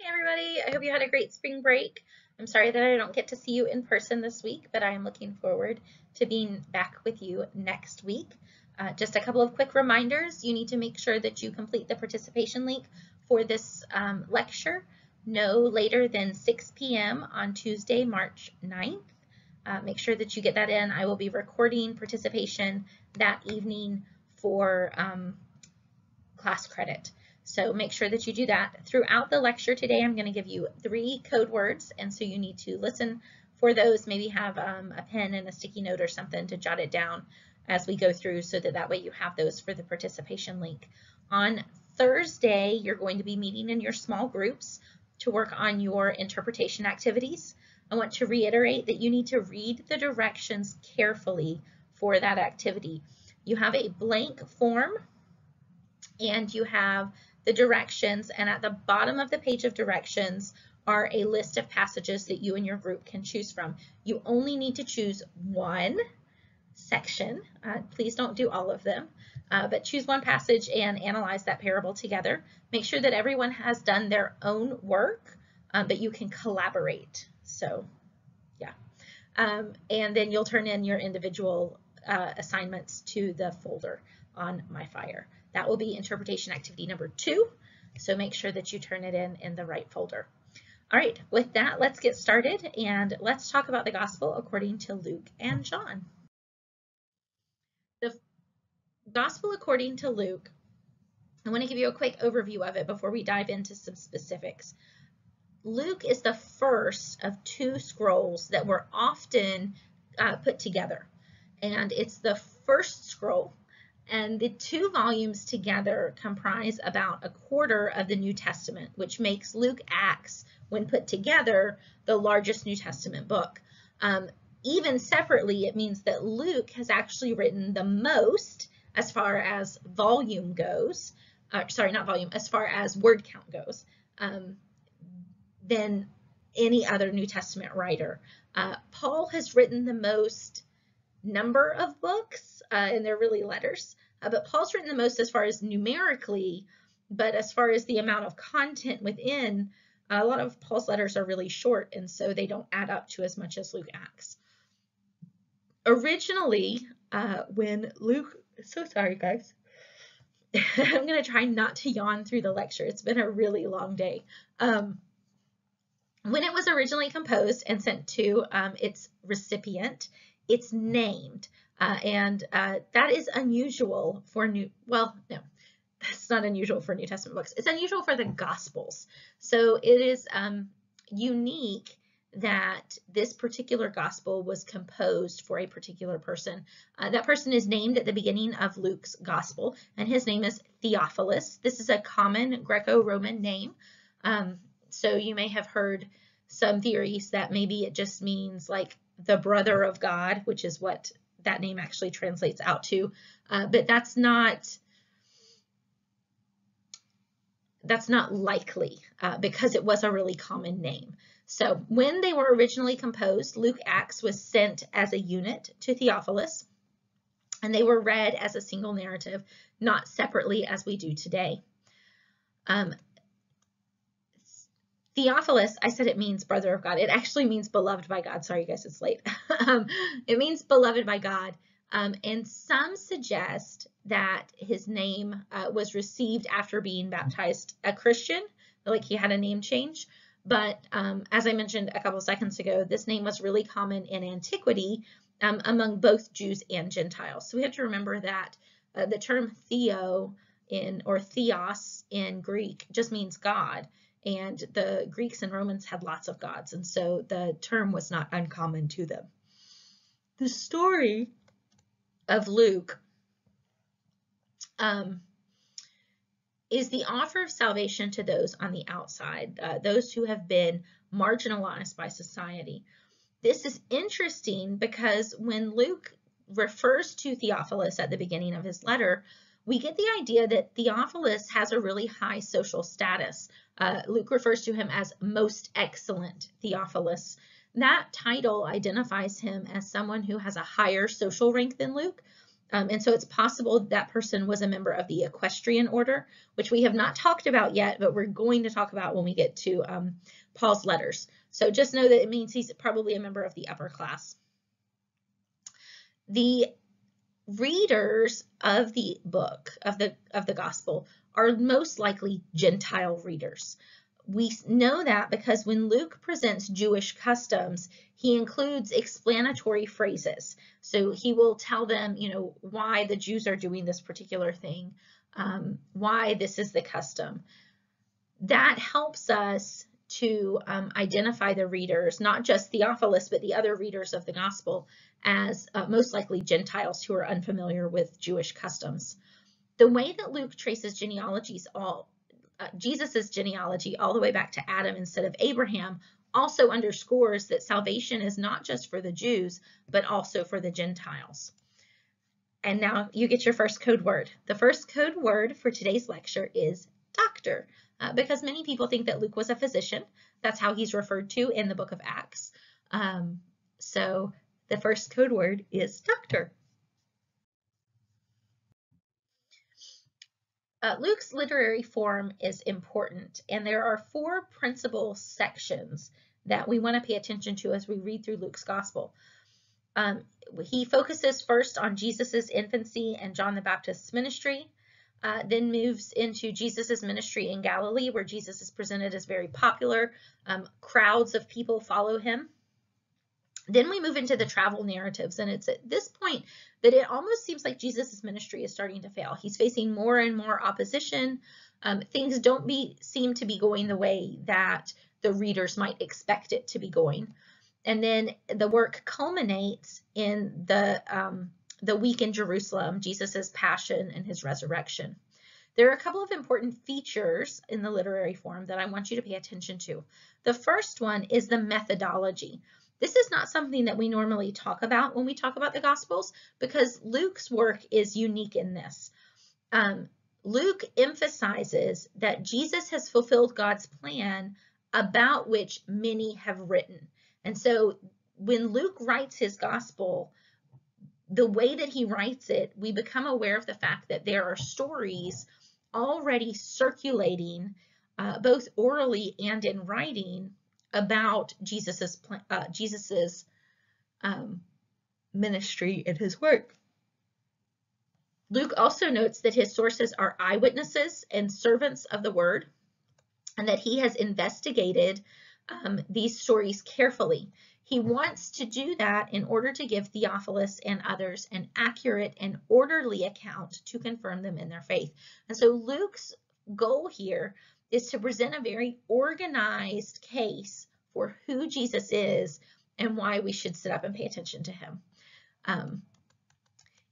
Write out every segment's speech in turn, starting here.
Hey everybody, I hope you had a great spring break. I'm sorry that I don't get to see you in person this week, but I am looking forward to being back with you next week. Uh, just a couple of quick reminders. You need to make sure that you complete the participation link for this um, lecture no later than 6 p.m. on Tuesday, March 9th. Uh, make sure that you get that in. I will be recording participation that evening for um, class credit. So make sure that you do that. Throughout the lecture today, I'm going to give you three code words, and so you need to listen for those, maybe have um, a pen and a sticky note or something to jot it down as we go through so that that way you have those for the participation link. On Thursday, you're going to be meeting in your small groups to work on your interpretation activities. I want to reiterate that you need to read the directions carefully for that activity. You have a blank form and you have the directions, and at the bottom of the page of directions are a list of passages that you and your group can choose from. You only need to choose one section. Uh, please don't do all of them, uh, but choose one passage and analyze that parable together. Make sure that everyone has done their own work, um, but you can collaborate. So, yeah. Um, and then you'll turn in your individual uh, assignments to the folder on MyFire. That will be interpretation activity number two. So make sure that you turn it in in the right folder. All right, with that, let's get started and let's talk about the gospel according to Luke and John. The gospel according to Luke, I want to give you a quick overview of it before we dive into some specifics. Luke is the first of two scrolls that were often uh, put together. And it's the first scroll and the two volumes together comprise about a quarter of the New Testament, which makes Luke Acts, when put together, the largest New Testament book. Um, even separately, it means that Luke has actually written the most as far as volume goes, uh, sorry, not volume, as far as word count goes, um, than any other New Testament writer. Uh, Paul has written the most number of books, uh, and they're really letters. Uh, but Paul's written the most as far as numerically, but as far as the amount of content within, a lot of Paul's letters are really short, and so they don't add up to as much as Luke Acts. Originally, uh, when Luke, so sorry guys, I'm going to try not to yawn through the lecture. It's been a really long day. Um, when it was originally composed and sent to um, its recipient, it's named. Uh, and uh, that is unusual for new, well, no, that's not unusual for New Testament books. It's unusual for the Gospels. So it is um, unique that this particular gospel was composed for a particular person. Uh, that person is named at the beginning of Luke's gospel, and his name is Theophilus. This is a common Greco-Roman name. Um, so you may have heard some theories that maybe it just means like the brother of God, which is what that name actually translates out to. Uh, but that's not that's not likely uh, because it was a really common name. So when they were originally composed, Luke Acts was sent as a unit to Theophilus, and they were read as a single narrative, not separately as we do today. Um, Theophilus, I said it means brother of God. It actually means beloved by God. Sorry, you guys, it's late. um, it means beloved by God. Um, and some suggest that his name uh, was received after being baptized a Christian, like he had a name change. But um, as I mentioned a couple seconds ago, this name was really common in antiquity um, among both Jews and Gentiles. So we have to remember that uh, the term theo in or theos in Greek just means God and the Greeks and Romans had lots of gods, and so the term was not uncommon to them. The story of Luke um, is the offer of salvation to those on the outside, uh, those who have been marginalized by society. This is interesting because when Luke refers to Theophilus at the beginning of his letter, we get the idea that Theophilus has a really high social status. Uh, Luke refers to him as most excellent Theophilus. That title identifies him as someone who has a higher social rank than Luke. Um, and so it's possible that person was a member of the equestrian order, which we have not talked about yet, but we're going to talk about when we get to um, Paul's letters. So just know that it means he's probably a member of the upper class. The readers of the book of the of the gospel are most likely Gentile readers. We know that because when Luke presents Jewish customs, he includes explanatory phrases. So he will tell them, you know, why the Jews are doing this particular thing, um, why this is the custom. That helps us to um, identify the readers, not just Theophilus, but the other readers of the gospel, as uh, most likely Gentiles who are unfamiliar with Jewish customs. The way that Luke traces genealogies all uh, Jesus's genealogy all the way back to Adam instead of Abraham also underscores that salvation is not just for the Jews, but also for the Gentiles. And now you get your first code word. The first code word for today's lecture is doctor, uh, because many people think that Luke was a physician. That's how he's referred to in the book of Acts. Um, so the first code word is doctor. Uh, Luke's literary form is important, and there are four principal sections that we want to pay attention to as we read through Luke's gospel. Um, he focuses first on Jesus's infancy and John the Baptist's ministry, uh, then moves into Jesus's ministry in Galilee, where Jesus is presented as very popular. Um, crowds of people follow him. Then we move into the travel narratives, and it's at this point that it almost seems like Jesus' ministry is starting to fail. He's facing more and more opposition. Um, things don't be, seem to be going the way that the readers might expect it to be going. And then the work culminates in the, um, the week in Jerusalem, Jesus' passion and his resurrection. There are a couple of important features in the literary form that I want you to pay attention to. The first one is the methodology. This is not something that we normally talk about when we talk about the Gospels because Luke's work is unique in this. Um, Luke emphasizes that Jesus has fulfilled God's plan about which many have written. And so when Luke writes his gospel, the way that he writes it, we become aware of the fact that there are stories already circulating, uh, both orally and in writing, about Jesus's uh, Jesus's um, ministry and his work. Luke also notes that his sources are eyewitnesses and servants of the word, and that he has investigated um, these stories carefully. He wants to do that in order to give Theophilus and others an accurate and orderly account to confirm them in their faith. And so Luke's goal here is to present a very organized case for who Jesus is and why we should sit up and pay attention to him. Um,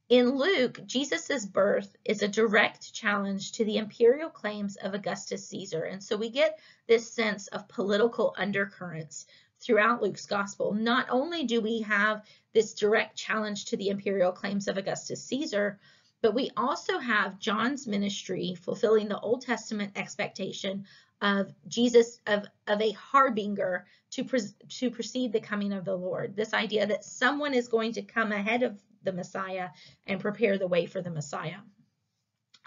in Luke, Jesus' birth is a direct challenge to the imperial claims of Augustus Caesar. And so we get this sense of political undercurrents throughout Luke's gospel. Not only do we have this direct challenge to the imperial claims of Augustus Caesar, but we also have John's ministry fulfilling the Old Testament expectation of Jesus, of, of a harbinger to, pre to precede the coming of the Lord. This idea that someone is going to come ahead of the Messiah and prepare the way for the Messiah.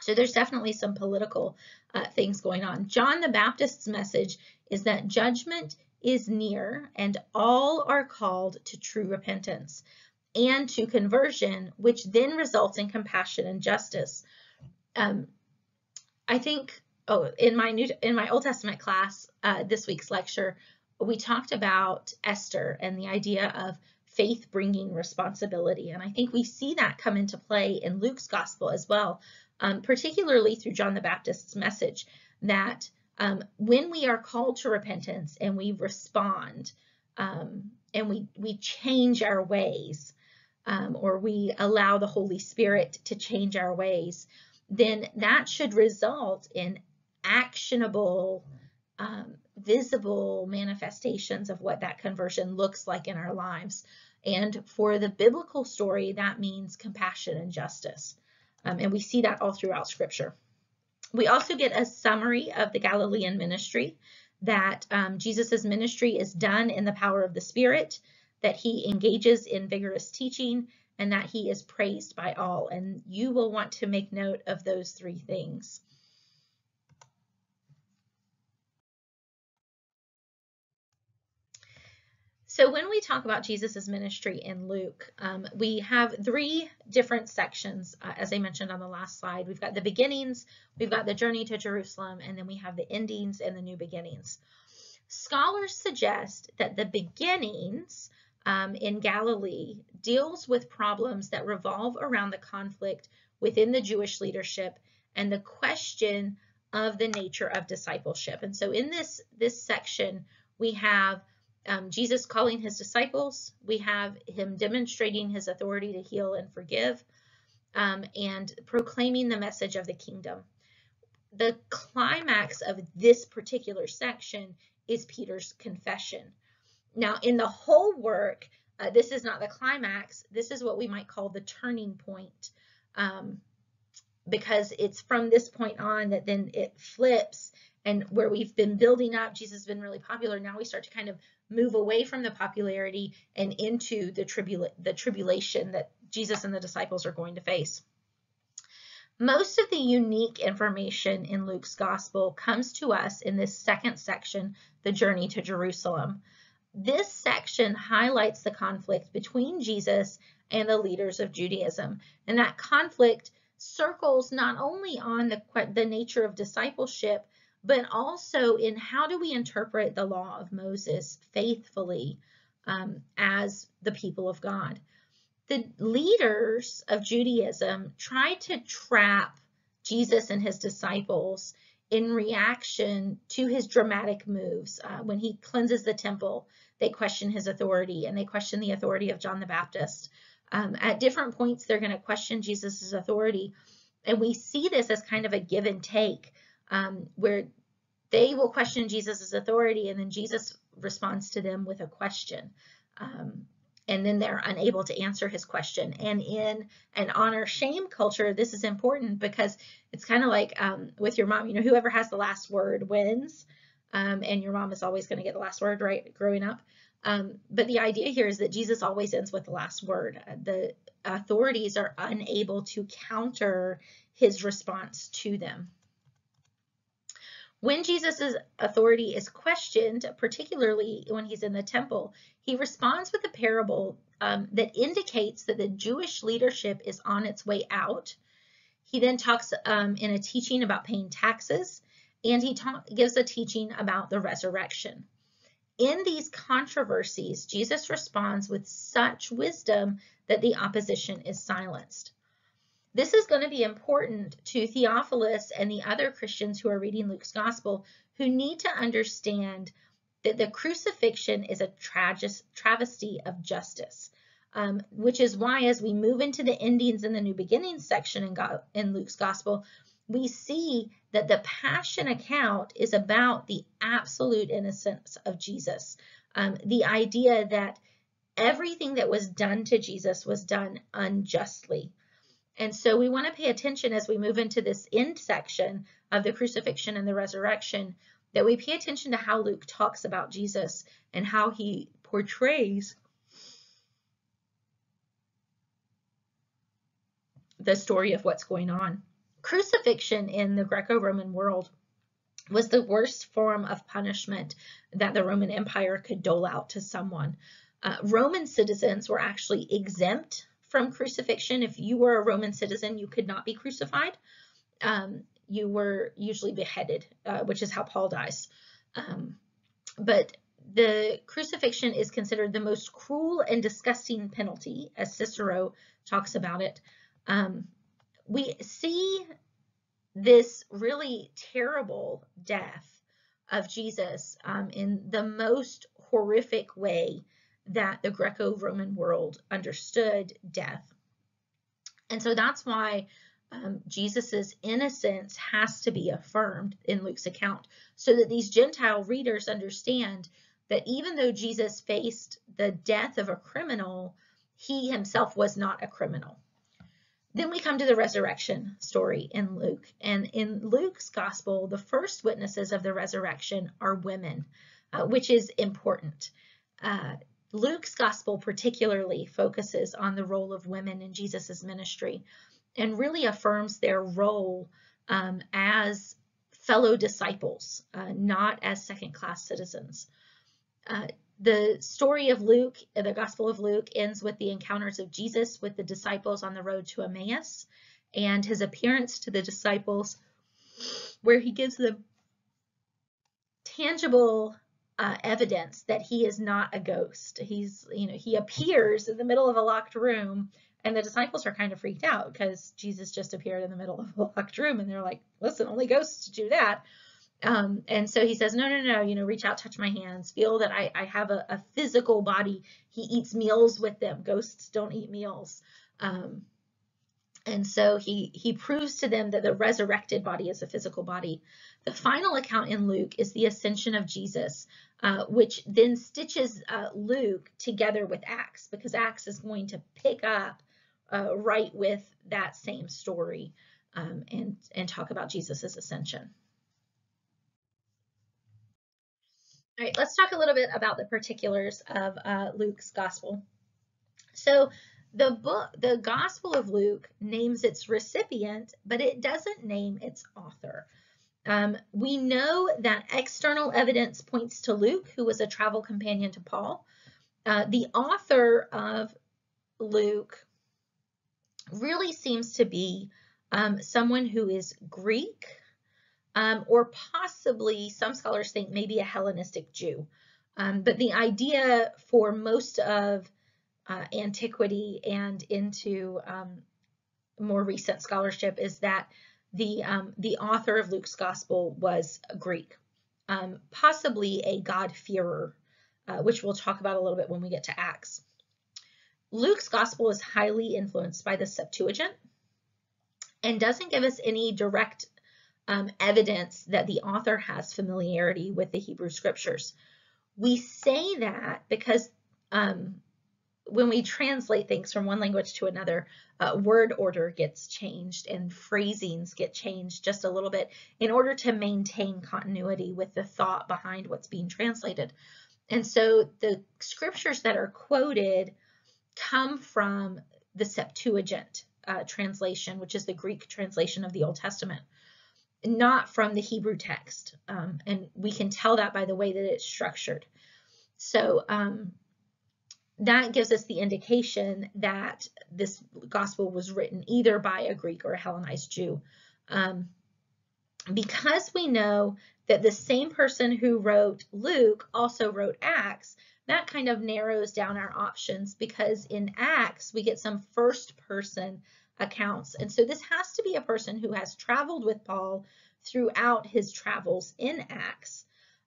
So there's definitely some political uh, things going on. John the Baptist's message is that judgment is near and all are called to true repentance and to conversion, which then results in compassion and justice. Um, I think, oh, in my new in my Old Testament class, uh, this week's lecture, we talked about Esther and the idea of faith bringing responsibility, and I think we see that come into play in Luke's gospel as well, um, particularly through John the Baptist's message that um, when we are called to repentance and we respond um, and we we change our ways um, or we allow the Holy Spirit to change our ways, then that should result in actionable, um, visible manifestations of what that conversion looks like in our lives. And for the biblical story, that means compassion and justice. Um, and we see that all throughout Scripture. We also get a summary of the Galilean ministry, that um, Jesus' ministry is done in the power of the Spirit, that he engages in vigorous teaching and that he is praised by all. And you will want to make note of those three things. So when we talk about Jesus's ministry in Luke, um, we have three different sections, uh, as I mentioned on the last slide. We've got the beginnings, we've got the journey to Jerusalem, and then we have the endings and the new beginnings. Scholars suggest that the beginnings um, in Galilee deals with problems that revolve around the conflict within the Jewish leadership and the question of the nature of discipleship. And so in this, this section, we have um, Jesus calling his disciples. We have him demonstrating his authority to heal and forgive um, and proclaiming the message of the kingdom. The climax of this particular section is Peter's confession. Now, in the whole work, uh, this is not the climax. This is what we might call the turning point um, because it's from this point on that then it flips and where we've been building up, Jesus has been really popular. Now we start to kind of move away from the popularity and into the, tribula the tribulation that Jesus and the disciples are going to face. Most of the unique information in Luke's gospel comes to us in this second section, the journey to Jerusalem. This section highlights the conflict between Jesus and the leaders of Judaism. And that conflict circles not only on the, the nature of discipleship, but also in how do we interpret the law of Moses faithfully um, as the people of God. The leaders of Judaism tried to trap Jesus and his disciples in reaction to his dramatic moves. Uh, when he cleanses the temple, they question his authority and they question the authority of John the Baptist. Um, at different points, they're going to question Jesus's authority. And we see this as kind of a give and take um, where they will question Jesus's authority and then Jesus responds to them with a question. Um, and then they're unable to answer his question. And in an honor shame culture, this is important because it's kind of like um, with your mom, you know, whoever has the last word wins. Um, and your mom is always going to get the last word, right, growing up. Um, but the idea here is that Jesus always ends with the last word. The authorities are unable to counter his response to them. When Jesus' authority is questioned, particularly when he's in the temple, he responds with a parable um, that indicates that the Jewish leadership is on its way out. He then talks um, in a teaching about paying taxes, and he gives a teaching about the resurrection. In these controversies, Jesus responds with such wisdom that the opposition is silenced. This is going to be important to Theophilus and the other Christians who are reading Luke's gospel who need to understand that the crucifixion is a travesty of justice, um, which is why as we move into the endings and the new beginnings section in, God, in Luke's gospel, we see that the passion account is about the absolute innocence of Jesus. Um, the idea that everything that was done to Jesus was done unjustly. And so we want to pay attention as we move into this end section of the crucifixion and the resurrection, that we pay attention to how Luke talks about Jesus and how he portrays the story of what's going on. Crucifixion in the Greco-Roman world was the worst form of punishment that the Roman Empire could dole out to someone. Uh, Roman citizens were actually exempt from crucifixion. If you were a Roman citizen, you could not be crucified. Um, you were usually beheaded, uh, which is how Paul dies. Um, but the crucifixion is considered the most cruel and disgusting penalty, as Cicero talks about it. Um, we see this really terrible death of Jesus um, in the most horrific way that the Greco-Roman world understood death. And so that's why um, Jesus's innocence has to be affirmed in Luke's account so that these Gentile readers understand that even though Jesus faced the death of a criminal, he himself was not a criminal. Then we come to the resurrection story in Luke. And in Luke's gospel, the first witnesses of the resurrection are women, uh, which is important. Uh, Luke's gospel particularly focuses on the role of women in Jesus' ministry and really affirms their role um, as fellow disciples, uh, not as second class citizens. Uh, the story of Luke, the Gospel of Luke, ends with the encounters of Jesus with the disciples on the road to Emmaus and his appearance to the disciples, where he gives them tangible uh, evidence that he is not a ghost. He's, you know, he appears in the middle of a locked room and the disciples are kind of freaked out because Jesus just appeared in the middle of a locked room and they're like, listen, only ghosts do that. Um, and so he says, no, no, no, you know, reach out, touch my hands, feel that I, I have a, a physical body. He eats meals with them. Ghosts don't eat meals. Um, and so he, he proves to them that the resurrected body is a physical body. The final account in Luke is the ascension of Jesus, uh, which then stitches uh, Luke together with Acts because Acts is going to pick up uh, right with that same story um, and, and talk about Jesus' ascension. All right, let's talk a little bit about the particulars of uh, Luke's gospel. So the book, the Gospel of Luke names its recipient, but it doesn't name its author. Um, we know that external evidence points to Luke, who was a travel companion to Paul. Uh, the author of Luke really seems to be um, someone who is Greek um, or possibly, some scholars think, maybe a Hellenistic Jew. Um, but the idea for most of uh, antiquity and into um, more recent scholarship is that the, um, the author of Luke's gospel was a Greek, um, possibly a God-fearer, uh, which we'll talk about a little bit when we get to Acts. Luke's gospel is highly influenced by the Septuagint and doesn't give us any direct um, evidence that the author has familiarity with the Hebrew scriptures. We say that because um, when we translate things from one language to another, uh, word order gets changed and phrasings get changed just a little bit in order to maintain continuity with the thought behind what's being translated. And so the scriptures that are quoted come from the Septuagint uh, translation, which is the Greek translation of the Old Testament, not from the Hebrew text. Um, and we can tell that by the way that it's structured. So um, that gives us the indication that this gospel was written either by a Greek or a Hellenized Jew. Um, because we know that the same person who wrote Luke also wrote Acts, that kind of narrows down our options because in Acts we get some first person accounts. And so this has to be a person who has traveled with Paul throughout his travels in Acts.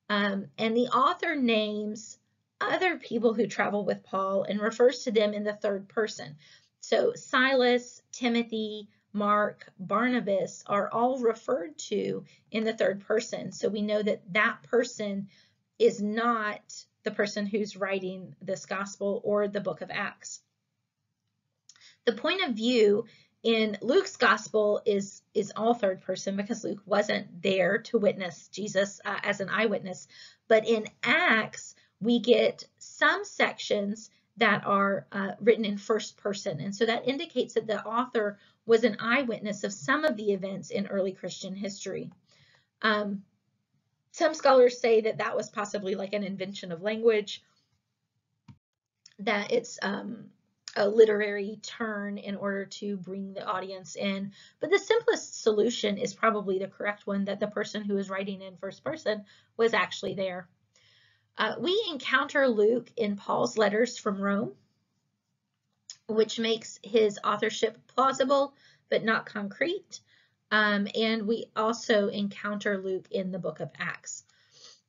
Um, and the author names other people who travel with Paul and refers to them in the third person. So Silas, Timothy, Mark, Barnabas are all referred to in the third person. So we know that that person is not the person who's writing this gospel or the book of Acts. The point of view in Luke's gospel is, is all third person because Luke wasn't there to witness Jesus uh, as an eyewitness. But in Acts, we get some sections that are uh, written in first person. And so that indicates that the author was an eyewitness of some of the events in early Christian history. Um, some scholars say that that was possibly like an invention of language, that it's um, a literary turn in order to bring the audience in. But the simplest solution is probably the correct one that the person who is writing in first person was actually there. Uh, we encounter Luke in Paul's letters from Rome, which makes his authorship plausible but not concrete. Um, and we also encounter Luke in the book of Acts.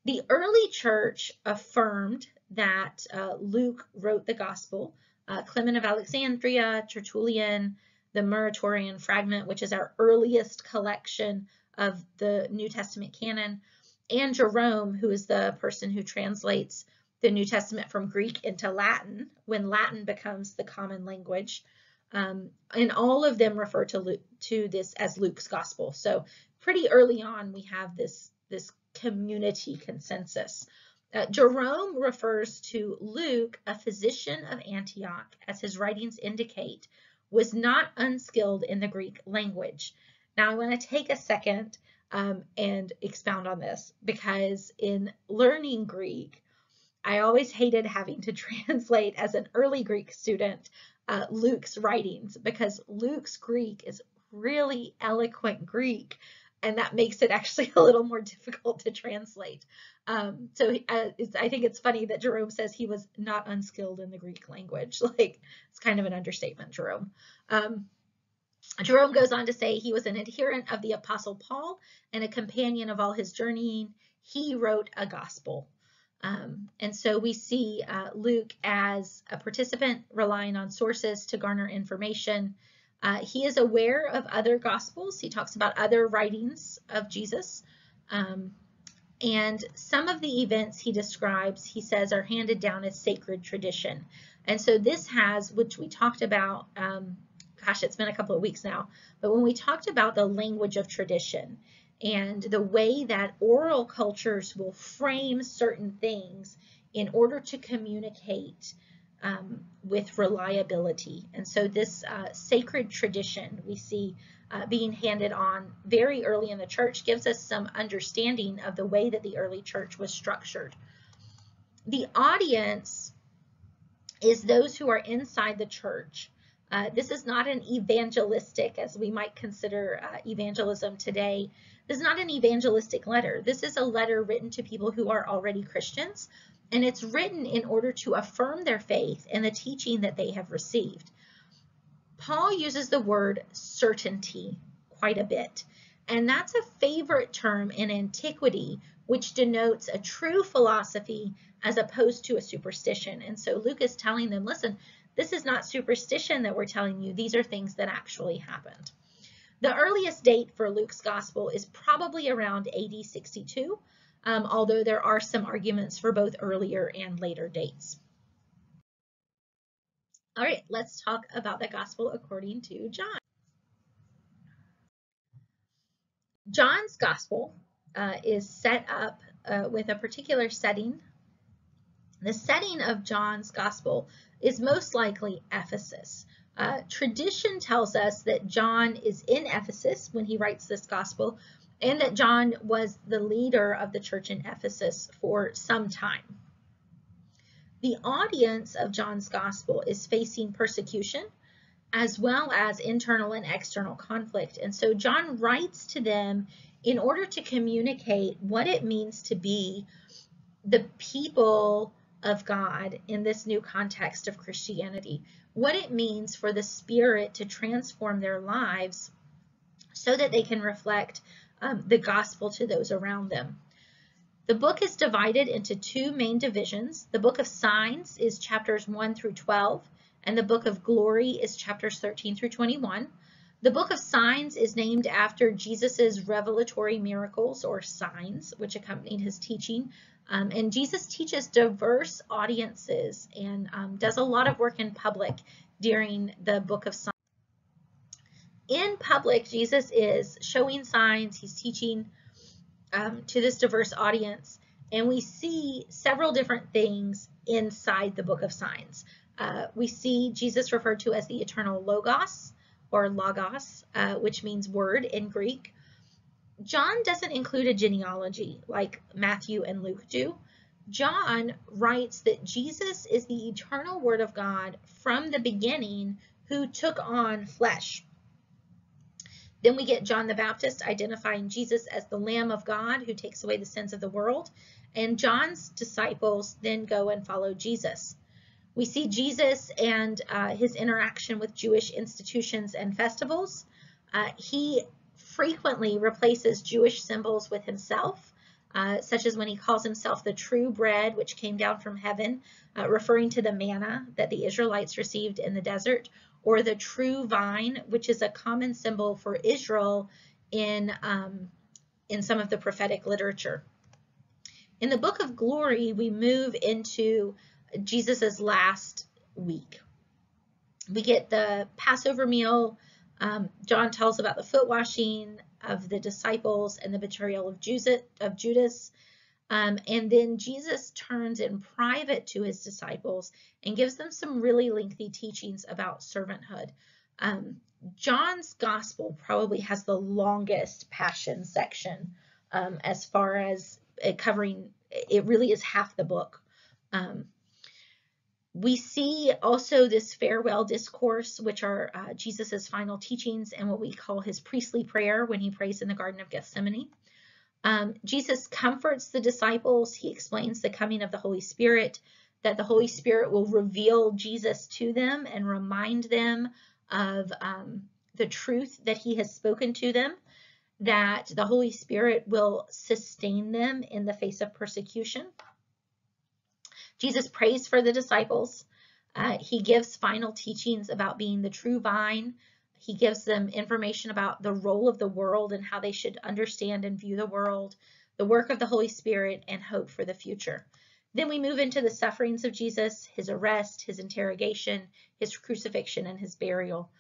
The early church affirmed that uh, Luke wrote the gospel. Uh, Clement of Alexandria, Tertullian, the Muratorian fragment, which is our earliest collection of the New Testament canon, and Jerome, who is the person who translates the New Testament from Greek into Latin when Latin becomes the common language. Um, and all of them refer to Luke, to this as Luke's gospel. So pretty early on, we have this, this community consensus. Uh, Jerome refers to Luke, a physician of Antioch, as his writings indicate, was not unskilled in the Greek language. Now, I want to take a second um, and expound on this because in learning Greek, I always hated having to translate as an early Greek student uh, Luke's writings because Luke's Greek is really eloquent Greek and that makes it actually a little more difficult to translate. Um, so uh, I think it's funny that Jerome says he was not unskilled in the Greek language. Like it's kind of an understatement, Jerome. Um, Jerome goes on to say he was an adherent of the Apostle Paul and a companion of all his journeying. He wrote a gospel. Um, and so we see uh, Luke as a participant relying on sources to garner information. Uh, he is aware of other gospels. He talks about other writings of Jesus. Um, and some of the events he describes, he says, are handed down as sacred tradition. And so this has, which we talked about, um, gosh, it's been a couple of weeks now, but when we talked about the language of tradition and the way that oral cultures will frame certain things in order to communicate um, with reliability. And so this uh, sacred tradition we see uh, being handed on very early in the church gives us some understanding of the way that the early church was structured. The audience is those who are inside the church. Uh, this is not an evangelistic, as we might consider uh, evangelism today. This is not an evangelistic letter. This is a letter written to people who are already Christians, and it's written in order to affirm their faith and the teaching that they have received. Paul uses the word certainty quite a bit, and that's a favorite term in antiquity, which denotes a true philosophy as opposed to a superstition. And so Luke is telling them, listen, this is not superstition that we're telling you. These are things that actually happened. The earliest date for Luke's gospel is probably around AD 62, um, although there are some arguments for both earlier and later dates. All right, let's talk about the gospel according to John. John's gospel uh, is set up uh, with a particular setting. The setting of John's gospel is most likely Ephesus. Uh, tradition tells us that John is in Ephesus when he writes this gospel, and that John was the leader of the church in Ephesus for some time. The audience of John's gospel is facing persecution as well as internal and external conflict. And so John writes to them in order to communicate what it means to be the people of God in this new context of Christianity, what it means for the Spirit to transform their lives so that they can reflect um, the gospel to those around them. The book is divided into two main divisions. The book of signs is chapters 1 through 12, and the book of glory is chapters 13 through 21. The book of signs is named after Jesus's revelatory miracles or signs, which accompanied his teaching. Um, and Jesus teaches diverse audiences and um, does a lot of work in public during the book of signs. In public, Jesus is showing signs, he's teaching um, to this diverse audience, and we see several different things inside the book of signs. Uh, we see Jesus referred to as the eternal Logos or Logos, uh, which means word in Greek. John doesn't include a genealogy like Matthew and Luke do. John writes that Jesus is the eternal Word of God from the beginning who took on flesh. Then we get John the Baptist identifying Jesus as the Lamb of God who takes away the sins of the world. And John's disciples then go and follow Jesus. We see Jesus and uh, his interaction with Jewish institutions and festivals. Uh, he frequently replaces Jewish symbols with himself, uh, such as when he calls himself the true bread which came down from heaven, uh, referring to the manna that the Israelites received in the desert, or the true vine, which is a common symbol for Israel in, um, in some of the prophetic literature. In the book of glory, we move into Jesus's last week. We get the Passover meal, um, John tells about the foot washing of the disciples and the betrayal of Judas. Um, and then Jesus turns in private to his disciples and gives them some really lengthy teachings about servanthood. Um, John's gospel probably has the longest passion section um, as far as covering, it really is half the book. Um, we see also this farewell discourse, which are uh, Jesus's final teachings and what we call his priestly prayer when he prays in the Garden of Gethsemane. Um, Jesus comforts the disciples. He explains the coming of the Holy Spirit, that the Holy Spirit will reveal Jesus to them and remind them of um, the truth that he has spoken to them, that the Holy Spirit will sustain them in the face of persecution. Jesus prays for the disciples. Uh, he gives final teachings about being the true vine. He gives them information about the role of the world and how they should understand and view the world, the work of the Holy Spirit, and hope for the future. Then we move into the sufferings of Jesus, his arrest, his interrogation, his crucifixion, and his burial.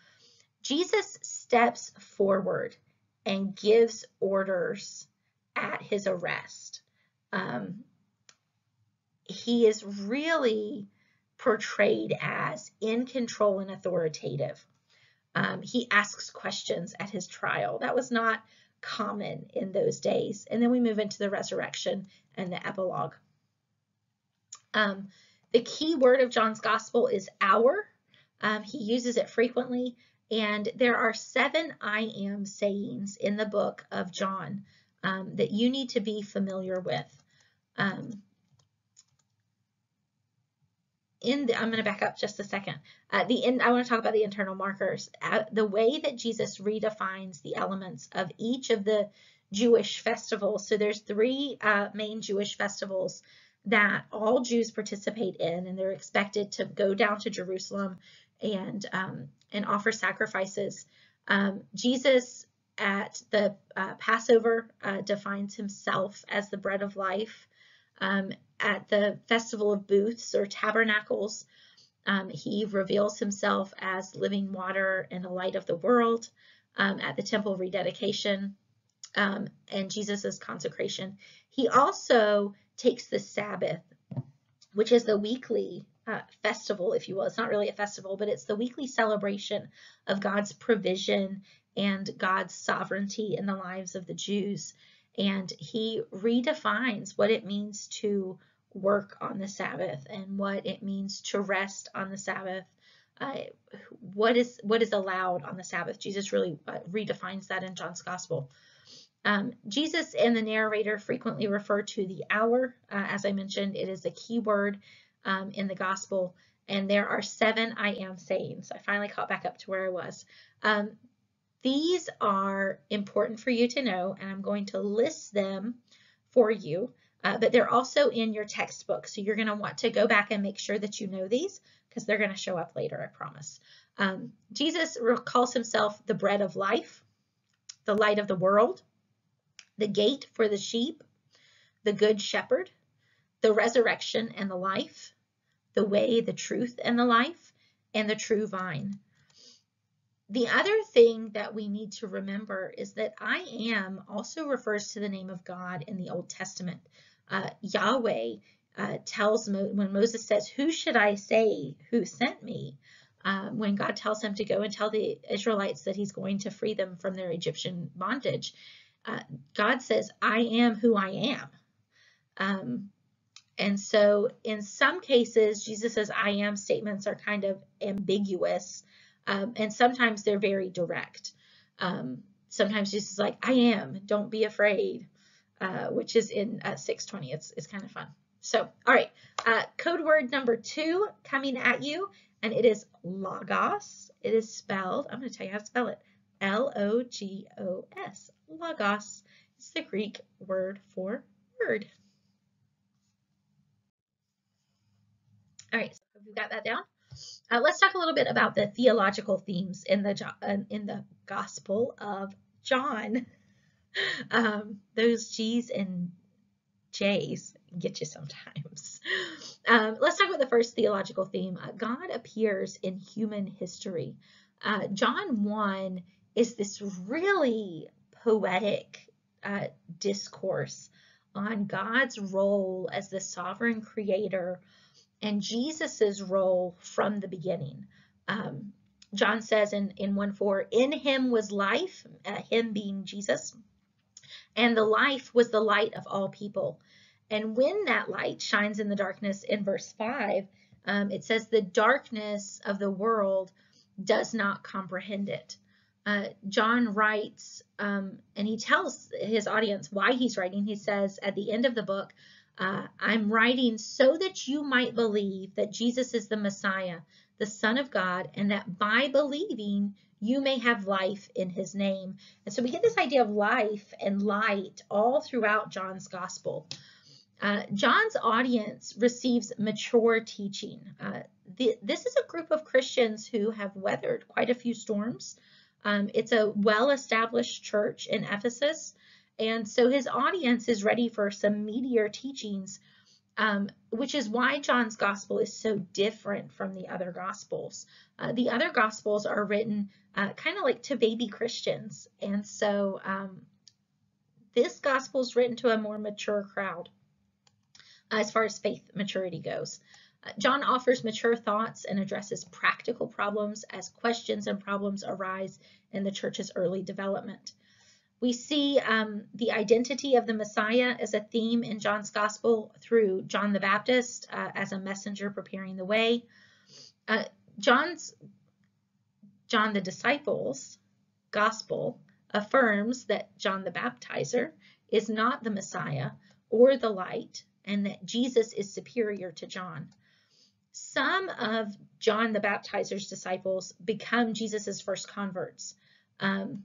Jesus steps forward and gives orders at his arrest. Um, he is really portrayed as in control and authoritative. Um, he asks questions at his trial. That was not common in those days. And then we move into the resurrection and the epilogue. Um, the key word of John's gospel is hour. Um, he uses it frequently, and there are seven I am sayings in the book of John um, that you need to be familiar with. In the, I'm going to back up just a second. Uh, the in, I want to talk about the internal markers. Uh, the way that Jesus redefines the elements of each of the Jewish festivals. So there's three uh, main Jewish festivals that all Jews participate in, and they're expected to go down to Jerusalem and um, and offer sacrifices. Um, Jesus at the uh, Passover uh, defines himself as the bread of life. Um, at the Festival of Booths or Tabernacles, um, he reveals himself as living water and the light of the world. Um, at the temple rededication um, and Jesus's consecration, he also takes the Sabbath, which is the weekly uh, festival, if you will. It's not really a festival, but it's the weekly celebration of God's provision and God's sovereignty in the lives of the Jews and he redefines what it means to work on the Sabbath and what it means to rest on the Sabbath. Uh, what is what is allowed on the Sabbath? Jesus really uh, redefines that in John's Gospel. Um, Jesus and the narrator frequently refer to the hour. Uh, as I mentioned, it is a key word um, in the Gospel, and there are seven I am sayings. I finally caught back up to where I was. Um, these are important for you to know, and I'm going to list them for you, uh, but they're also in your textbook. So you're going to want to go back and make sure that you know these because they're going to show up later, I promise. Um, Jesus calls himself the bread of life, the light of the world, the gate for the sheep, the good shepherd, the resurrection and the life, the way, the truth, and the life, and the true vine. The other thing that we need to remember is that I am also refers to the name of God in the Old Testament. Uh, Yahweh uh, tells Mo when Moses says, who should I say who sent me? Uh, when God tells him to go and tell the Israelites that he's going to free them from their Egyptian bondage, uh, God says, I am who I am. Um, and so in some cases, Jesus' I am statements are kind of ambiguous. Um, and sometimes they're very direct. Um, sometimes just like, I am, don't be afraid, uh, which is in uh, 620. It's, it's kind of fun. So, all right, uh, code word number two coming at you, and it is logos. It is spelled, I'm going to tell you how to spell it, L-O-G-O-S, logos. It's the Greek word for word. All right, so have you got that down? Uh, let's talk a little bit about the theological themes in the uh, in the Gospel of John. Um, those G's and J's get you sometimes. Um, let's talk about the first theological theme. Uh, God appears in human history. Uh, John 1 is this really poetic uh, discourse on God's role as the sovereign creator and Jesus's role from the beginning. Um, John says in, in 1 4, in him was life, uh, him being Jesus, and the life was the light of all people. And when that light shines in the darkness in verse 5, um, it says, the darkness of the world does not comprehend it. Uh, John writes, um, and he tells his audience why he's writing. He says at the end of the book, uh, I'm writing so that you might believe that Jesus is the Messiah, the Son of God, and that by believing you may have life in his name. And so we get this idea of life and light all throughout John's gospel. Uh, John's audience receives mature teaching. Uh, the, this is a group of Christians who have weathered quite a few storms. Um, it's a well-established church in Ephesus, and so his audience is ready for some meatier teachings, um, which is why John's gospel is so different from the other gospels. Uh, the other gospels are written uh, kind of like to baby Christians, and so um, this gospel is written to a more mature crowd as far as faith maturity goes. Uh, John offers mature thoughts and addresses practical problems as questions and problems arise in the church's early development. We see um, the identity of the Messiah as a theme in John's gospel through John the Baptist uh, as a messenger preparing the way. Uh, John's John the disciples gospel affirms that John the baptizer is not the Messiah or the light and that Jesus is superior to John. Some of John the Baptizer's disciples become Jesus's first converts. Um,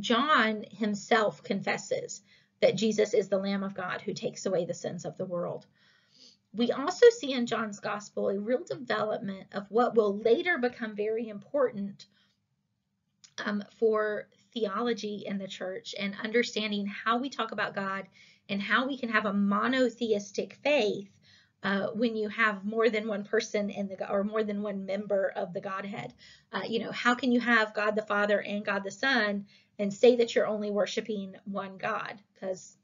John himself confesses that Jesus is the Lamb of God who takes away the sins of the world. We also see in John's gospel a real development of what will later become very important um, for theology in the church and understanding how we talk about God and how we can have a monotheistic faith uh, when you have more than one person in the or more than one member of the Godhead. Uh, you know, how can you have God the Father and God the Son and say that you're only worshiping one God? Because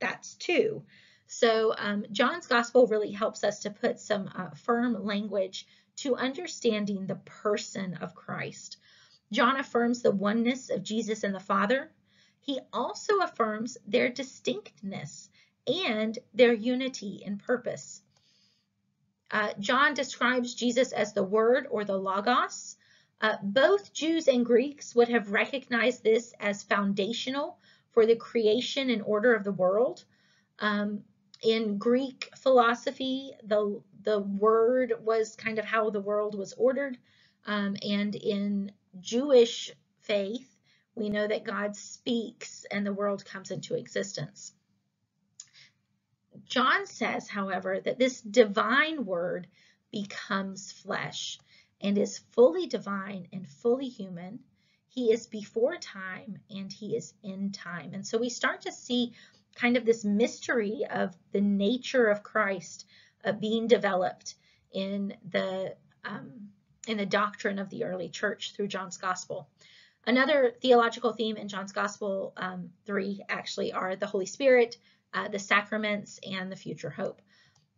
that's two. So um, John's Gospel really helps us to put some uh, firm language to understanding the person of Christ. John affirms the oneness of Jesus and the Father. He also affirms their distinctness and their unity in purpose. Uh, John describes Jesus as the Word or the Logos. Uh, both Jews and Greeks would have recognized this as foundational for the creation and order of the world. Um, in Greek philosophy, the, the Word was kind of how the world was ordered. Um, and in Jewish faith, we know that God speaks and the world comes into existence. John says, however, that this divine word becomes flesh and is fully divine and fully human. He is before time and he is in time. And so we start to see kind of this mystery of the nature of Christ uh, being developed in the um, in the doctrine of the early church through John's Gospel. Another theological theme in John's Gospel, um, three actually, are the Holy Spirit, uh, the sacraments, and the future hope.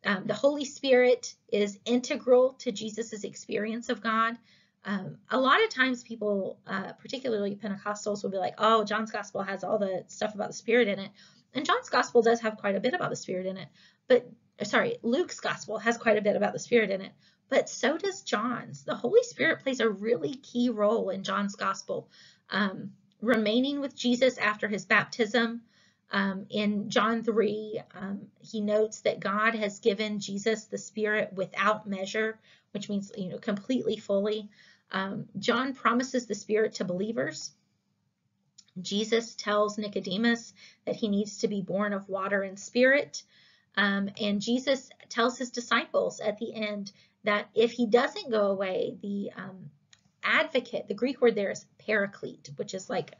Um, the Holy Spirit is integral to Jesus's experience of God. Um, a lot of times people, uh, particularly Pentecostals, will be like, oh, John's Gospel has all the stuff about the Spirit in it. And John's Gospel does have quite a bit about the Spirit in it. But, sorry, Luke's Gospel has quite a bit about the Spirit in it but so does John's. The Holy Spirit plays a really key role in John's gospel. Um, remaining with Jesus after his baptism. Um, in John 3, um, he notes that God has given Jesus the Spirit without measure, which means, you know, completely fully. Um, John promises the Spirit to believers. Jesus tells Nicodemus that he needs to be born of water and spirit. Um, and Jesus tells his disciples at the end that if he doesn't go away, the um, advocate, the Greek word there is paraclete, which is like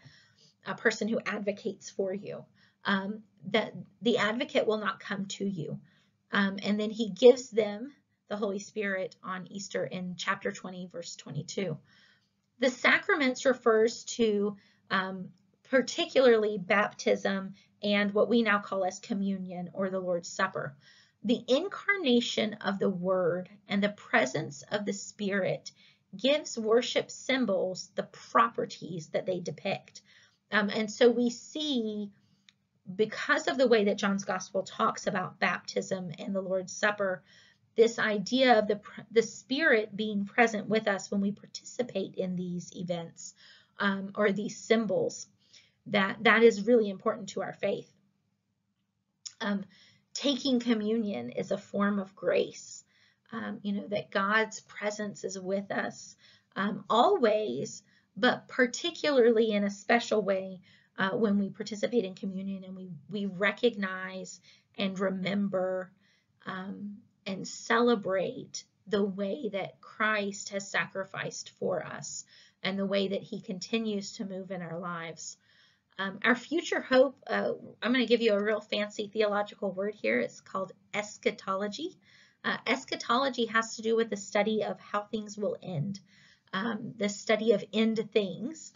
a person who advocates for you, um, that the advocate will not come to you. Um, and then he gives them the Holy Spirit on Easter in chapter 20, verse 22. The sacraments refers to um, particularly baptism and what we now call as communion or the Lord's Supper. The incarnation of the Word and the presence of the Spirit gives worship symbols the properties that they depict. Um, and so we see, because of the way that John's Gospel talks about baptism and the Lord's Supper, this idea of the, the Spirit being present with us when we participate in these events um, or these symbols, that, that is really important to our faith. Um, taking communion is a form of grace, um, you know, that God's presence is with us um, always, but particularly in a special way uh, when we participate in communion and we, we recognize and remember um, and celebrate the way that Christ has sacrificed for us and the way that he continues to move in our lives. Um, our future hope, uh, I'm going to give you a real fancy theological word here. It's called eschatology. Uh, eschatology has to do with the study of how things will end, um, the study of end things.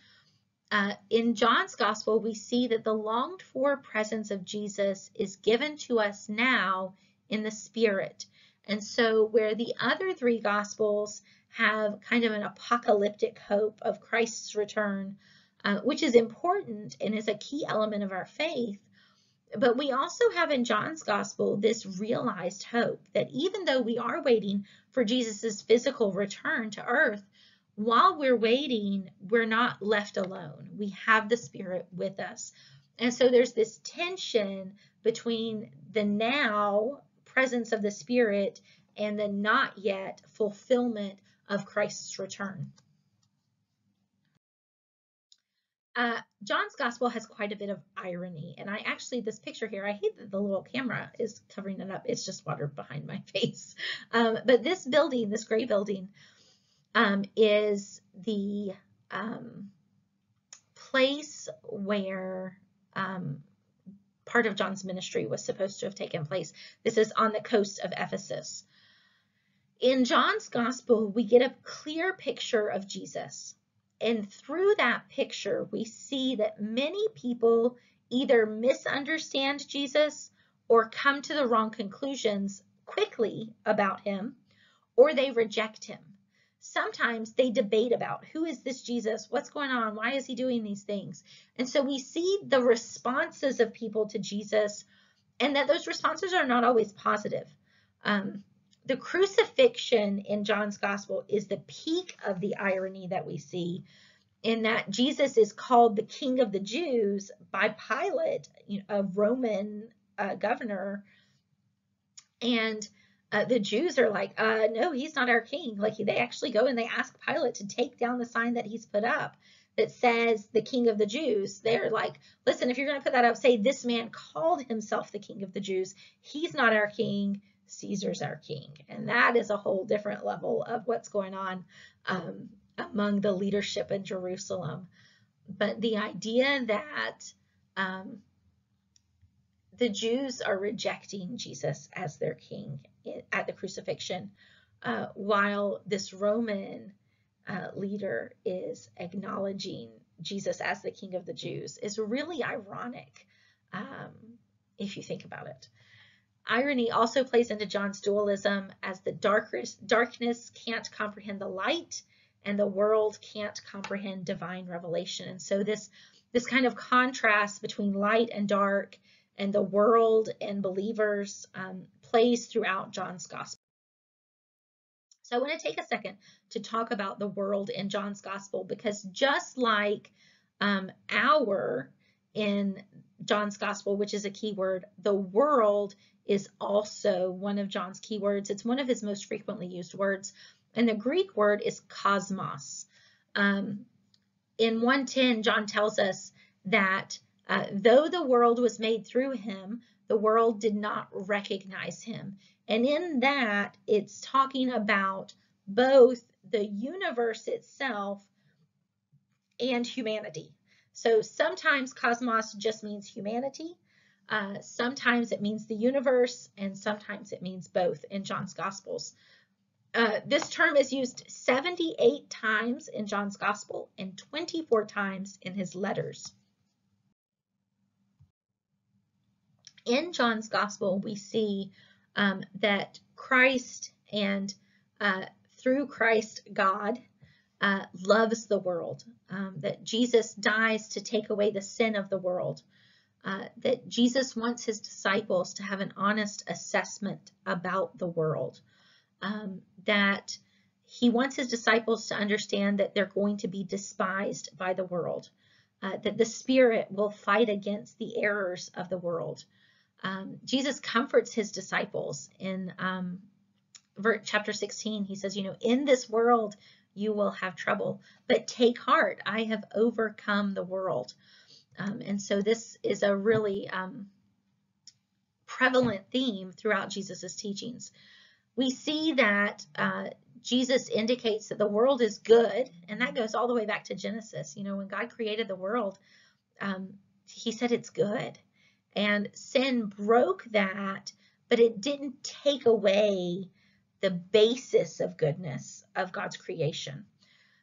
Uh, in John's gospel, we see that the longed for presence of Jesus is given to us now in the Spirit. And so where the other three gospels have kind of an apocalyptic hope of Christ's return, uh, which is important and is a key element of our faith, but we also have in John's gospel this realized hope that even though we are waiting for Jesus's physical return to earth, while we're waiting, we're not left alone. We have the Spirit with us. And so there's this tension between the now presence of the Spirit and the not yet fulfillment of Christ's return. Uh, John's gospel has quite a bit of irony, and I actually, this picture here, I hate that the little camera is covering it up. It's just water behind my face. Um, but this building, this gray building, um, is the um, place where um, part of John's ministry was supposed to have taken place. This is on the coast of Ephesus. In John's gospel, we get a clear picture of Jesus. And through that picture, we see that many people either misunderstand Jesus or come to the wrong conclusions quickly about him, or they reject him sometimes they debate about who is this Jesus? What's going on? Why is he doing these things? And so we see the responses of people to Jesus and that those responses are not always positive. Um, the crucifixion in John's gospel is the peak of the irony that we see in that Jesus is called the king of the Jews by Pilate, a Roman uh, governor. And uh, the Jews are like, uh, no, he's not our king. Like they actually go and they ask Pilate to take down the sign that he's put up that says the king of the Jews. They're like, listen, if you're going to put that up, say this man called himself the king of the Jews. He's not our king. Caesar's our king. And that is a whole different level of what's going on um, among the leadership in Jerusalem. But the idea that um, the Jews are rejecting Jesus as their king at the crucifixion, uh, while this Roman uh, leader is acknowledging Jesus as the king of the Jews is really ironic um, if you think about it. Irony also plays into John's dualism as the darkness, darkness can't comprehend the light and the world can't comprehend divine revelation. And so this, this kind of contrast between light and dark and the world and believers um, plays throughout John's gospel. So I want to take a second to talk about the world in John's gospel because just like um, our in John's gospel, which is a key word, the world is also one of John's key words. It's one of his most frequently used words. And the Greek word is cosmos. Um, in 110, John tells us that uh, though the world was made through him, the world did not recognize him. And in that, it's talking about both the universe itself and humanity. So sometimes cosmos just means humanity. Uh, sometimes it means the universe, and sometimes it means both in John's Gospels. Uh, this term is used 78 times in John's Gospel and 24 times in his letters. In John's gospel, we see um, that Christ and uh, through Christ, God uh, loves the world, um, that Jesus dies to take away the sin of the world, uh, that Jesus wants his disciples to have an honest assessment about the world, um, that he wants his disciples to understand that they're going to be despised by the world, uh, that the Spirit will fight against the errors of the world. Um, Jesus comforts his disciples in um, chapter 16. He says, you know, in this world you will have trouble, but take heart. I have overcome the world. Um, and so this is a really um, prevalent theme throughout Jesus's teachings. We see that uh, Jesus indicates that the world is good, and that goes all the way back to Genesis. You know, when God created the world, um, he said it's good. And sin broke that, but it didn't take away the basis of goodness of God's creation.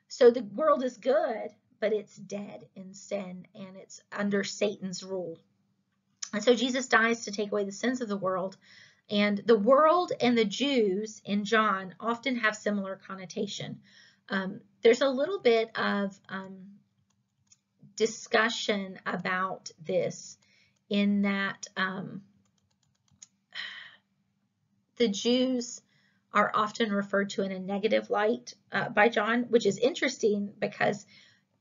So the world is good, but it's dead in sin and it's under Satan's rule. And so Jesus dies to take away the sins of the world. And the world and the Jews in John often have similar connotation. Um, there's a little bit of um, discussion about this in that um, the Jews are often referred to in a negative light uh, by John, which is interesting because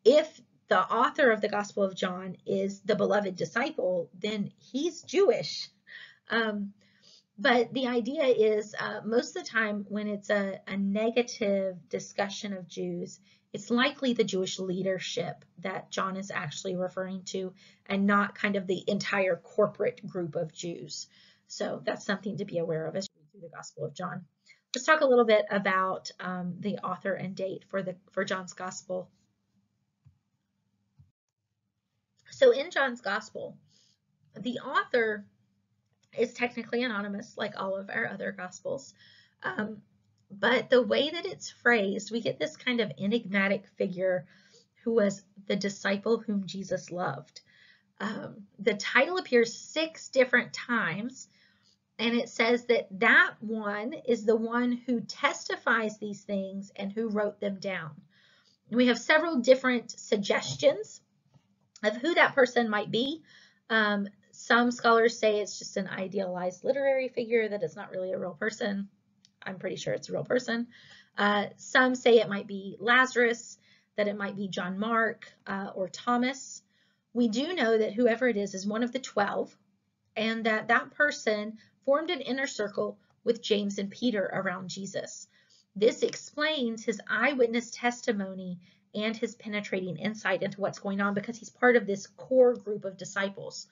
if the author of the Gospel of John is the beloved disciple, then he's Jewish. Um, but the idea is uh, most of the time when it's a, a negative discussion of Jews, it's likely the Jewish leadership that John is actually referring to and not kind of the entire corporate group of Jews. So that's something to be aware of as we read through the Gospel of John. Let's talk a little bit about um, the author and date for the for John's Gospel. So in John's Gospel, the author is technically anonymous, like all of our other Gospels. Um, but the way that it's phrased, we get this kind of enigmatic figure who was the disciple whom Jesus loved. Um, the title appears six different times, and it says that that one is the one who testifies these things and who wrote them down. We have several different suggestions of who that person might be. Um, some scholars say it's just an idealized literary figure, that it's not really a real person. I'm pretty sure it's a real person. Uh, some say it might be Lazarus, that it might be John Mark uh, or Thomas. We do know that whoever it is is one of the 12 and that that person formed an inner circle with James and Peter around Jesus. This explains his eyewitness testimony and his penetrating insight into what's going on because he's part of this core group of disciples.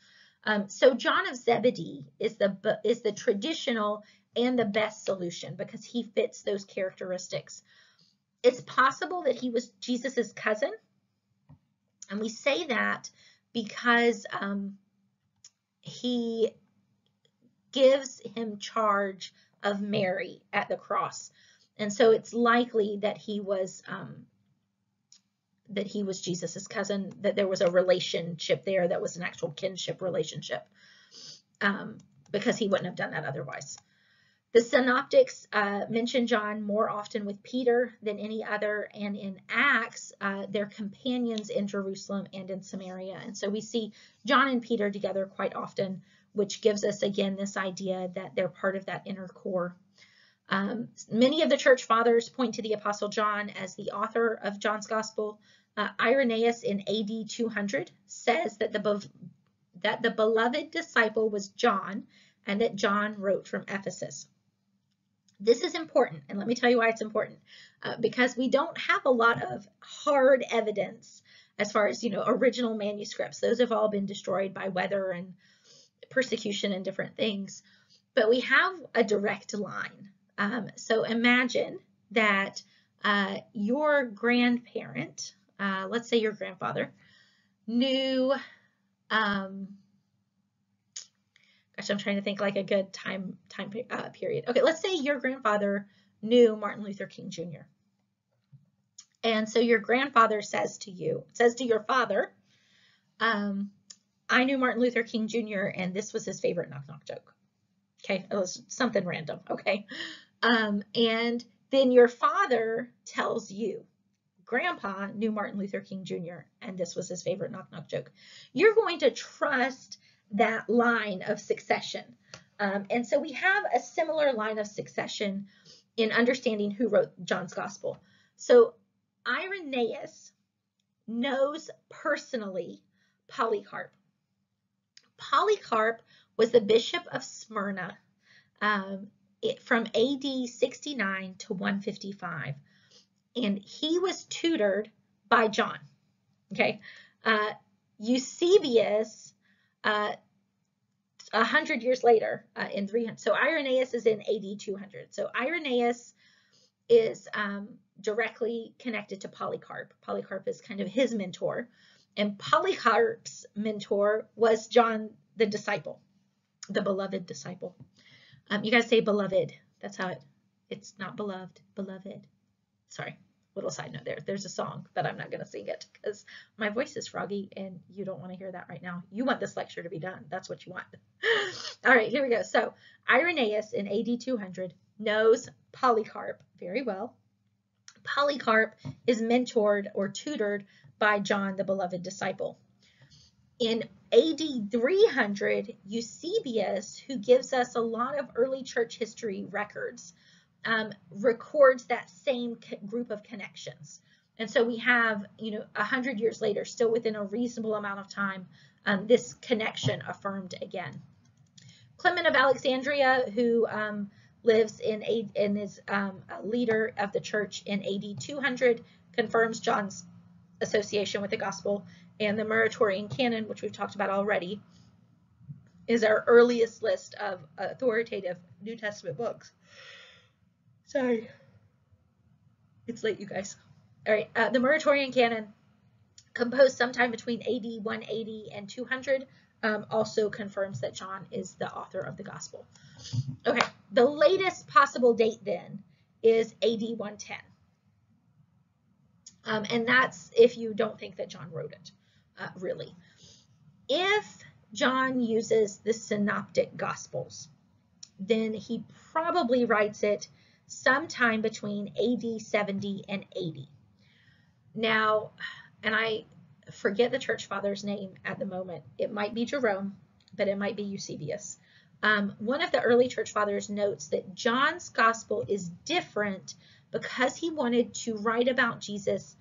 Um, so John of Zebedee is the is the traditional and the best solution because he fits those characteristics. It's possible that he was Jesus's cousin, and we say that because um, he gives him charge of Mary at the cross, and so it's likely that he was um, that he was Jesus's cousin, that there was a relationship there that was an actual kinship relationship, um, because he wouldn't have done that otherwise. The synoptics uh, mention John more often with Peter than any other, and in Acts, uh, they're companions in Jerusalem and in Samaria. And so we see John and Peter together quite often, which gives us again this idea that they're part of that inner core. Um, many of the church fathers point to the Apostle John as the author of John's Gospel, uh, Irenaeus in AD 200 says that the, that the beloved disciple was John and that John wrote from Ephesus. This is important, and let me tell you why it's important. Uh, because we don't have a lot of hard evidence as far as, you know, original manuscripts. Those have all been destroyed by weather and persecution and different things. But we have a direct line. Um, so imagine that uh, your grandparent uh, let's say your grandfather, knew, um, gosh, I'm trying to think like a good time, time uh, period. Okay, let's say your grandfather knew Martin Luther King Jr. And so your grandfather says to you, says to your father, um, I knew Martin Luther King Jr. and this was his favorite knock knock joke. Okay, it was something random. Okay, um, and then your father tells you, Grandpa knew Martin Luther King Jr. and this was his favorite knock knock joke. You're going to trust that line of succession. Um, and so we have a similar line of succession in understanding who wrote John's Gospel. So Irenaeus knows personally Polycarp. Polycarp was the bishop of Smyrna um, it, from AD 69 to 155, and he was tutored by John. Okay, uh, Eusebius, uh, a hundred years later, uh, in 300. So Irenaeus is in AD 200. So Irenaeus is um, directly connected to Polycarp. Polycarp is kind of his mentor. And Polycarp's mentor was John the disciple, the beloved disciple. Um, you guys say beloved. That's how it, it's not beloved, beloved. Sorry, little side note there. There's a song, but I'm not going to sing it because my voice is froggy and you don't want to hear that right now. You want this lecture to be done. That's what you want. All right, here we go. So Irenaeus in AD 200 knows Polycarp very well. Polycarp is mentored or tutored by John, the beloved disciple. In AD 300, Eusebius, who gives us a lot of early church history records, um, records that same group of connections. And so we have, you know, 100 years later, still within a reasonable amount of time, um, this connection affirmed again. Clement of Alexandria, who um, lives in a, and is um, a leader of the church in AD 200, confirms John's association with the gospel, and the Muratorian Canon, which we've talked about already, is our earliest list of authoritative New Testament books. Sorry. It's late, you guys. All right, uh, the Muratorian Canon, composed sometime between AD 180 and 200, um, also confirms that John is the author of the gospel. Okay, the latest possible date then is AD 110. Um, and that's if you don't think that John wrote it, uh, really. If John uses the synoptic gospels, then he probably writes it sometime between AD 70 and 80. Now, and I forget the church father's name at the moment. It might be Jerome, but it might be Eusebius. Um, one of the early church fathers notes that John's gospel is different because he wanted to write about Jesus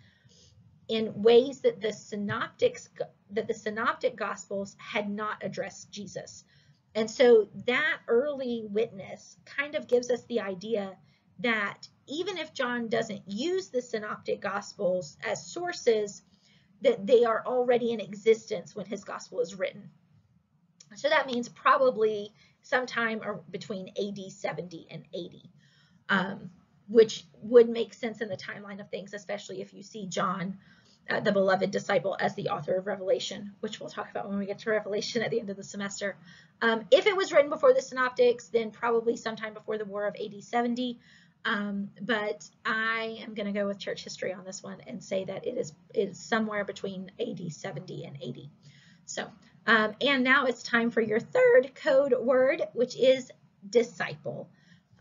in ways that the synoptics that the synoptic gospels had not addressed Jesus. And so that early witness kind of gives us the idea that even if John doesn't use the synoptic gospels as sources, that they are already in existence when his gospel is written. So that means probably sometime between AD 70 and 80, um, which would make sense in the timeline of things, especially if you see John, uh, the beloved disciple, as the author of Revelation, which we'll talk about when we get to Revelation at the end of the semester. Um, if it was written before the Synoptics, then probably sometime before the War of AD 70. Um, but I am going to go with church history on this one and say that it is, somewhere between AD 70 and 80. So, um, and now it's time for your third code word, which is disciple.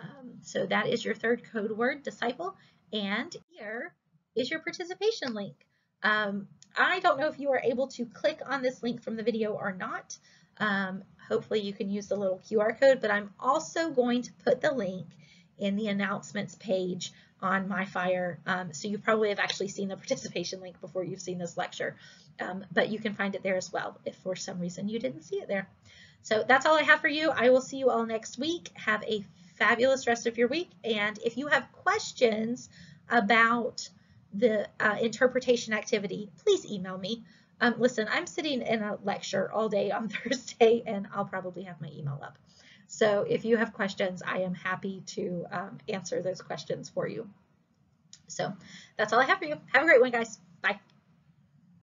Um, so that is your third code word, disciple. And here is your participation link. Um, I don't know if you are able to click on this link from the video or not. Um, hopefully you can use the little QR code, but I'm also going to put the link in the announcements page on MyFire. Um, so you probably have actually seen the participation link before you've seen this lecture, um, but you can find it there as well if for some reason you didn't see it there. So that's all I have for you. I will see you all next week. Have a fabulous rest of your week. And if you have questions about the uh, interpretation activity, please email me. Um, listen, I'm sitting in a lecture all day on Thursday, and I'll probably have my email up. So if you have questions, I am happy to um, answer those questions for you. So that's all I have for you. Have a great one, guys.